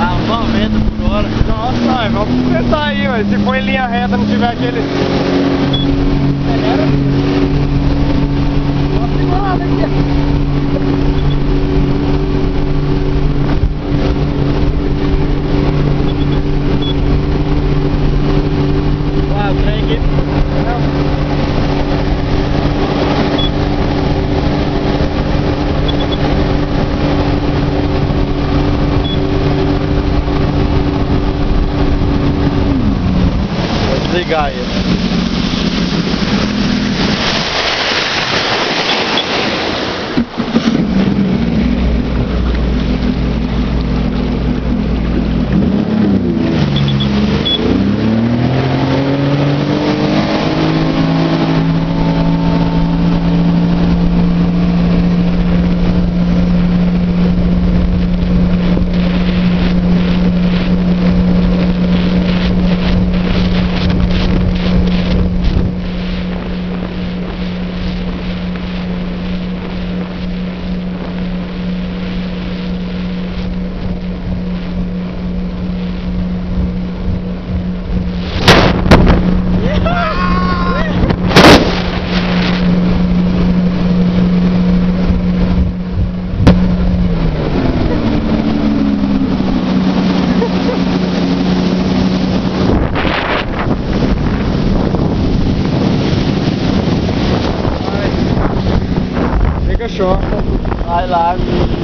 90 por hora. Nossa, vamos tentar aí, mas se for em linha reta não tiver aquele. desligar ele. straw. I lied.